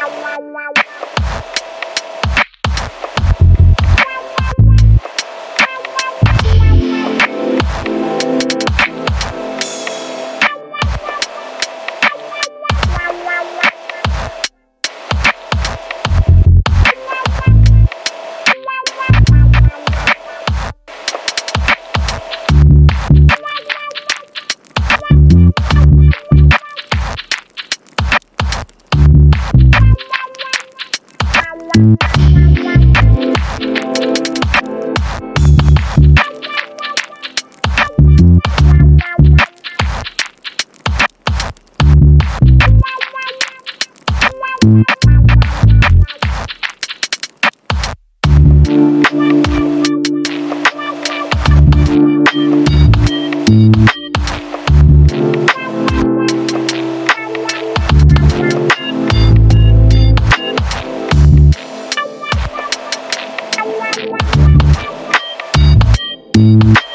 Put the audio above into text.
Wow, wow, wow. Thank you.